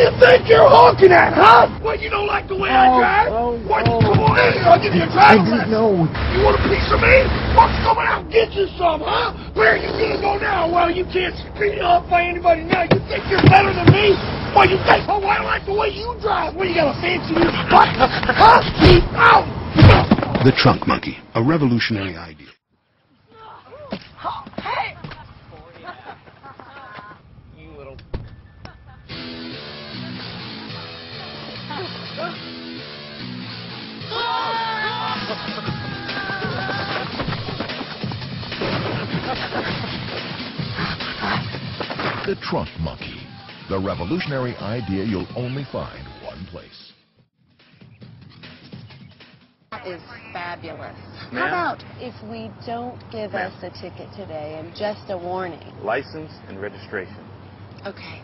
do you think you're honking at, huh? What, you don't like the way I Oh, drive? oh, what, oh. come on in, I'll give you a a I driver's didn't lesson. know. You want a piece of me? Why don't you come out and get you some, huh? Where are you gonna go now? Well, you can't speed up by anybody now. You think you're better than me? What, you think, oh, I don't like the way you drive. What, you got a fancy new, what? Huh? Keep out! The Trunk Monkey, a revolutionary idea. The Trunk Monkey. The revolutionary idea you'll only find one place. That is fabulous. How about if we don't give us a ticket today and just a warning? License and registration. Okay.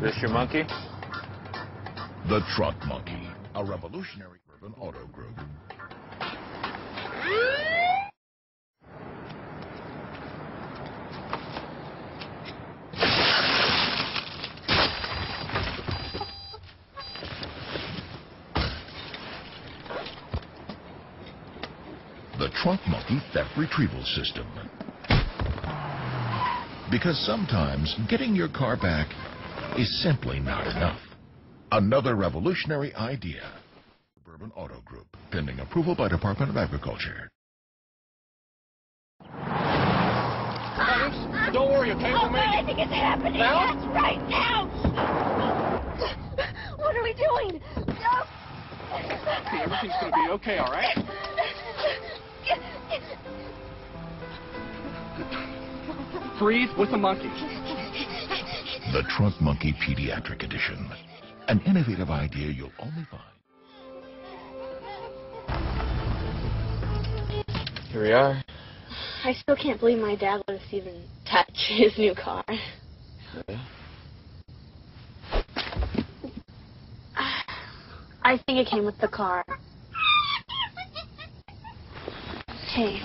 This your monkey? The Trunk Monkey. A revolutionary urban auto group. The Trunk Monkey Theft Retrieval System. Because sometimes getting your car back is simply not enough. Another revolutionary idea. Suburban Auto Group, pending approval by Department of Agriculture. Don't worry, okay? Oh, but I think it's happening. Now? Yes, right now. What are we doing? No. Everything's gonna be okay, all right? Freeze with the monkey. The Trunk Monkey Pediatric Edition. An innovative idea you'll only find. Here we are. I still can't believe my dad let us even touch his new car. I think it came with the car. Hey.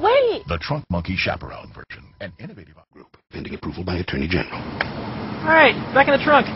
Wait! The Trunk Monkey Chaperone version. An innovative group. Pending approval by Attorney General. All right, back in the trunk.